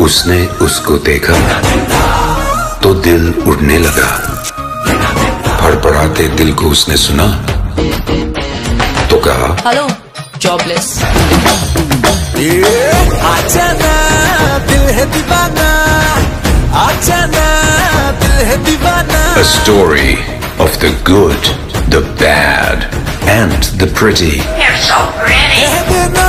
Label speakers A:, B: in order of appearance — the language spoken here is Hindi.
A: उसने उसको देखा तो दिल उड़ने लगा। फड़फड़ाते दिल को उसने सुना तो कहा
B: हेलो। जॉबलेस।
C: अचाना दिल है दीवाना। अचाना दिल है दीवाना।
A: A story of the good, the bad, and the pretty.
B: You're so pretty.